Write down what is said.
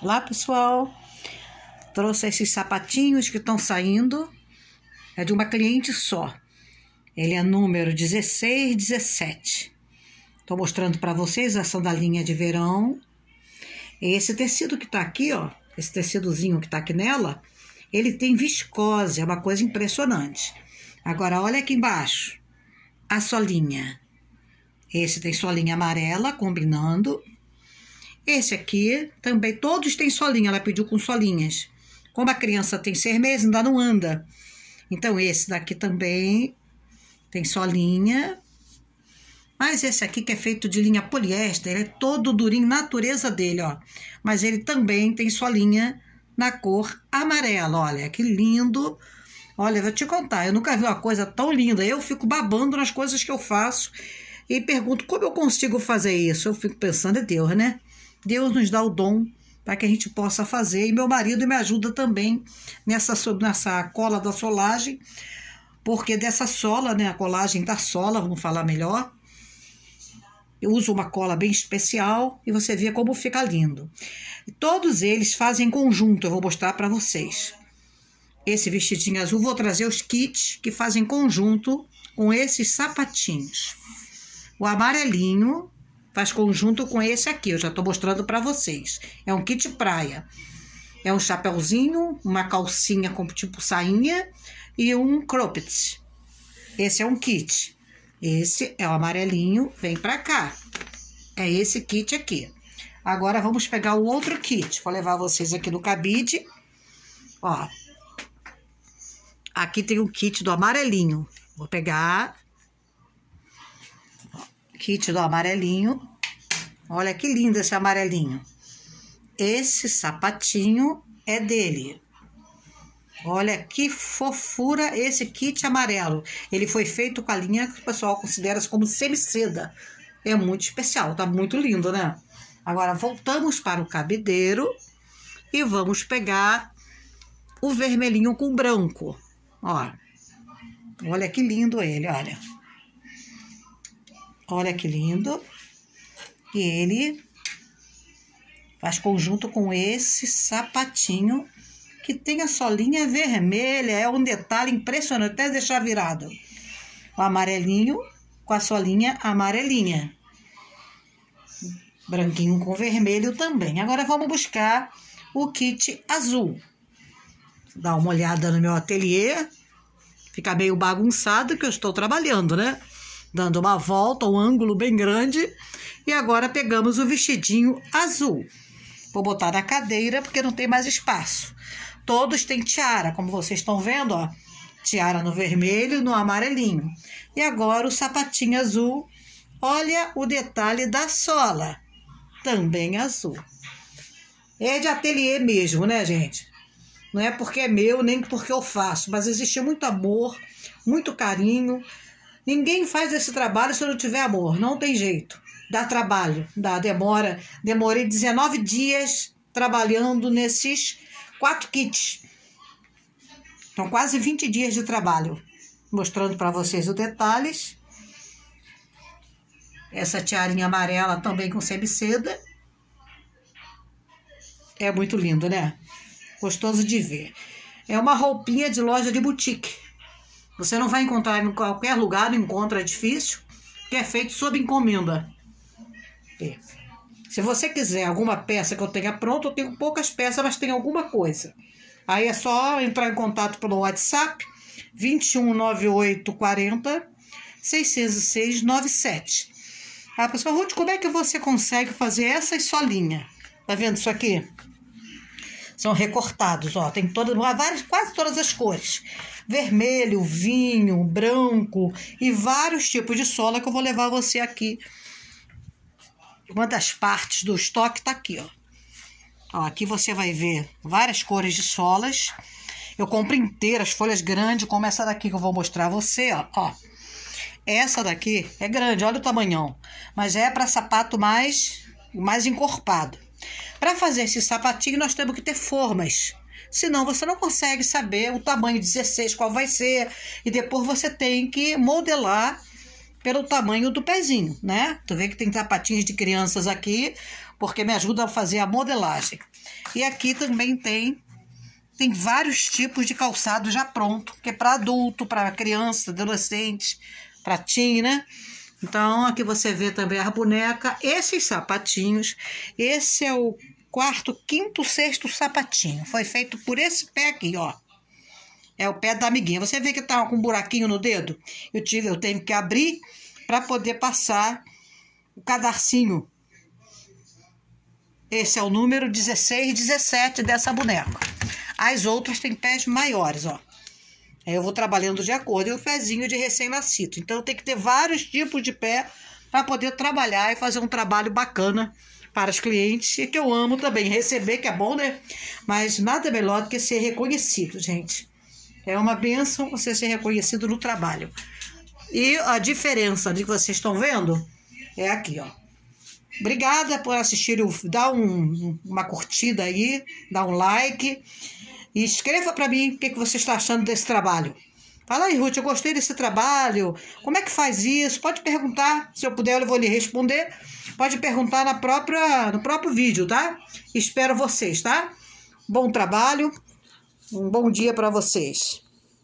Lá, pessoal, trouxe esses sapatinhos que estão saindo. É de uma cliente só. Ele é número 1617. Estou mostrando para vocês a sandalinha de verão. Esse tecido que está aqui, ó, esse tecidozinho que está aqui nela, ele tem viscose, é uma coisa impressionante. Agora, olha aqui embaixo, a solinha. Esse tem solinha amarela, combinando. Esse aqui também, todos têm solinha, ela pediu com solinhas. Como a criança tem seis meses, ainda não anda. Então, esse daqui também tem solinha. Mas esse aqui que é feito de linha poliéster, ele é todo durinho, natureza dele, ó. Mas ele também tem solinha na cor amarela, olha, que lindo. Olha, vou te contar, eu nunca vi uma coisa tão linda. Eu fico babando nas coisas que eu faço e pergunto como eu consigo fazer isso. Eu fico pensando, é Deus, né? Deus nos dá o dom para que a gente possa fazer. E meu marido me ajuda também nessa, nessa cola da solagem, porque dessa sola, né, a colagem da sola, vamos falar melhor, eu uso uma cola bem especial e você vê como fica lindo. Todos eles fazem conjunto, eu vou mostrar para vocês. Esse vestidinho azul, vou trazer os kits que fazem conjunto com esses sapatinhos. O amarelinho faz conjunto com esse aqui, eu já estou mostrando para vocês. É um kit praia. É um chapéuzinho, uma calcinha com tipo sainha e um cropped. Esse é um kit. Esse é o amarelinho, vem para cá. É esse kit aqui. Agora vamos pegar o outro kit. Vou levar vocês aqui no cabide. Ó. Aqui tem o kit do amarelinho. Vou pegar. Kit do amarelinho. Olha que lindo esse amarelinho. Esse sapatinho é dele. Olha que fofura esse kit amarelo. Ele foi feito com a linha que o pessoal considera como semi-seda. É muito especial, tá muito lindo, né? Agora voltamos para o cabideiro e vamos pegar o vermelhinho com branco. Ó. Olha que lindo ele, olha. Olha que lindo. E ele faz conjunto com esse sapatinho que tem a solinha vermelha. É um detalhe impressionante, até deixar virado. O amarelinho com a solinha amarelinha. Branquinho com vermelho também. Agora vamos buscar o kit azul. Dá uma olhada no meu ateliê. Fica meio bagunçado que eu estou trabalhando, né? Dando uma volta, um ângulo bem grande. E agora pegamos o vestidinho azul. Vou botar na cadeira porque não tem mais espaço. Todos têm tiara, como vocês estão vendo, ó. Tiara no vermelho, no amarelinho. E agora o sapatinho azul. Olha o detalhe da sola. Também azul. É de ateliê mesmo, né, gente? Não é porque é meu, nem porque eu faço, mas existe muito amor, muito carinho. Ninguém faz esse trabalho se não tiver amor, não tem jeito. Dá trabalho, dá demora. Demorei 19 dias trabalhando nesses quatro kits. Então, quase 20 dias de trabalho. Mostrando para vocês os detalhes. Essa tiarinha amarela também com semiceda. É muito lindo, né? Gostoso de ver. É uma roupinha de loja de boutique. Você não vai encontrar em qualquer lugar, não encontra, difícil, que é feito sob encomenda. Se você quiser alguma peça que eu tenha pronta, eu tenho poucas peças, mas tem alguma coisa. Aí é só entrar em contato pelo WhatsApp 219840 60697. Ah, pessoal, Ruth, como é que você consegue fazer essas solinhas? Tá vendo isso aqui? São recortados, ó. Tem todas, várias, quase todas as cores. Vermelho, vinho, branco e vários tipos de sola que eu vou levar você aqui uma das partes do estoque tá aqui, ó. ó. Aqui você vai ver várias cores de solas. Eu compro inteiras, folhas grandes, como essa daqui que eu vou mostrar a você, ó. ó. Essa daqui é grande, olha o tamanhão. Mas é para sapato mais, mais encorpado. Para fazer esse sapatinho, nós temos que ter formas. Senão você não consegue saber o tamanho 16 qual vai ser. E depois você tem que modelar pelo tamanho do pezinho, né? Tu vê que tem sapatinhos de crianças aqui porque me ajuda a fazer a modelagem. E aqui também tem tem vários tipos de calçado já pronto, que é para adulto, para criança, adolescente, para teen, né? Então, aqui você vê também a boneca, esses sapatinhos. Esse é o quarto, quinto, sexto sapatinho. Foi feito por esse pé aqui, ó. É o pé da amiguinha. Você vê que tá com um buraquinho no dedo? Eu tive, eu tenho que abrir para poder passar o cadarcinho. Esse é o número 16, 17 dessa boneca. As outras têm pés maiores, ó. Aí eu vou trabalhando de acordo. E o pezinho de recém-nascido. Então tem que ter vários tipos de pé para poder trabalhar e fazer um trabalho bacana para os clientes e que eu amo também. Receber, que é bom, né? Mas nada melhor do que ser reconhecido, gente. É uma benção você ser reconhecido no trabalho. E a diferença de que vocês estão vendo é aqui, ó. Obrigada por assistir. Dá um, uma curtida aí, dá um like. E escreva para mim o que, que você está achando desse trabalho. Fala aí, Ruth, eu gostei desse trabalho. Como é que faz isso? Pode perguntar. Se eu puder, eu vou lhe responder. Pode perguntar na própria, no próprio vídeo, tá? Espero vocês, tá? Bom trabalho. Um bom dia para vocês.